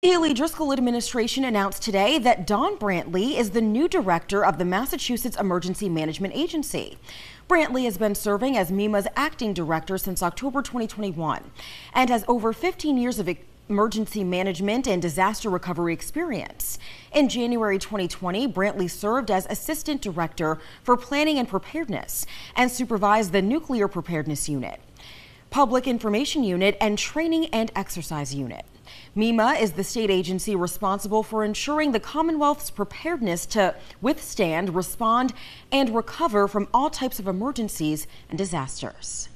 The Healey Driscoll administration announced today that Dawn Brantley is the new director of the Massachusetts Emergency Management Agency. Brantley has been serving as MEMA's acting director since October 2021 and has over 15 years of emergency management and disaster recovery experience. In January 2020, Brantley served as assistant director for planning and preparedness and supervised the nuclear preparedness unit, public information unit, and training and exercise unit. MEMA is the state agency responsible for ensuring the Commonwealth's preparedness to withstand, respond, and recover from all types of emergencies and disasters.